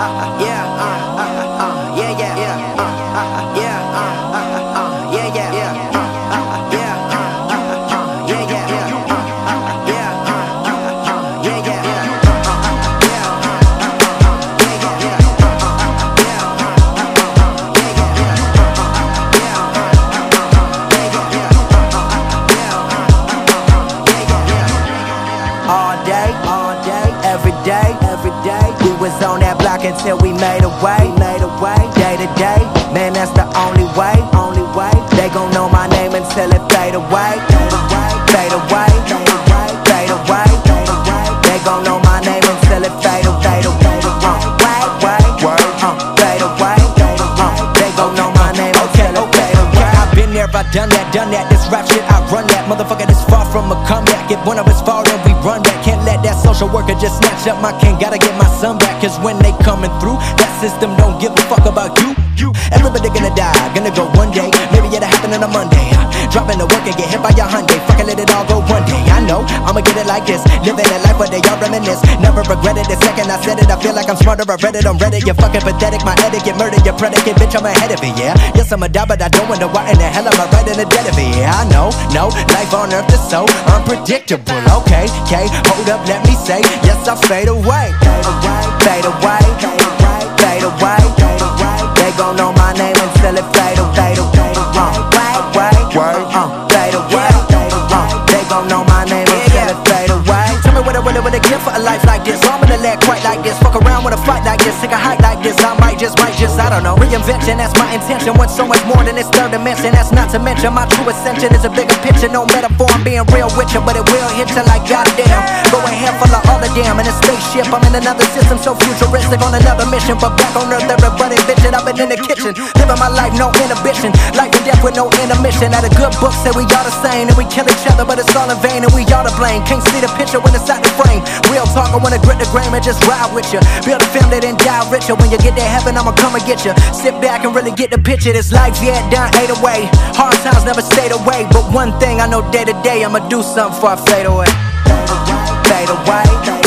yeah, uh, uh, uh, uh, yeah, yeah, yeah. Uh. every day, every day. We was on that block until we made a way, made a way, day to day. Man, that's the only way, only way. They gon' know my name until it fade away, fade away, fade away, fade away. They gon' know my name until it fade away, fade away, way, way, fade away. They gon' know my name until it fade. I been there, I done that, done that. This rap shit, I run that. Motherfucker, this far from a comeback. If one of us fall, then we run that. Can't social worker just snatch up my cane. Gotta get my son back. Cause when they coming through, that system don't give a fuck about. You, everybody gonna die, gonna go one day. Maybe it'll happen on a Monday. Dropping the work and get hit by your Hyundai. Fucking let it all go one day. I know, I'ma get it like this. Living a life where they all reminisce. Never regretted the second I said it. I feel like I'm smarter. I read it on Reddit. You're fucking pathetic. My etiquette, murder your predicate. Bitch, I'm ahead of it, yeah. Yes, I'm a die, but I don't wonder why in the hell am I right in the dead of it. Yeah, I know, no. Life on earth is so unpredictable. Okay, okay, hold up, let me say. Yes, I fade away. Fade away, fade away, let quite like this. Fuck around with a fight like this. Take a hike like this. I might just, might just, I don't know. Reinvention, that's my intention. Want so much more than this third dimension. That's not to mention my true ascension is a bigger picture. No metaphor, I'm being real with you, but it will hit you like goddamn. Go ahead, full of all the damn. In a spaceship, I'm in another system so futuristic on another mission. But back on earth, everybody bitchin'. I've been in the kitchen, living my life, no inhibition. Life and death with no intermission. At a good book said we all the same, and we kill each other, but it's all in vain, and we all to blame. Can't see the picture when it's out the frame. Real talk, I wanna grit the grain and just ride with you. Build a family, then die richer. When you get to heaven, I'ma come and get you. Sit back and really get the picture. This life, yeah, done ate away. Hard times never stayed away, but one thing I know day to day, I'ma do something before I fade away. Fade away,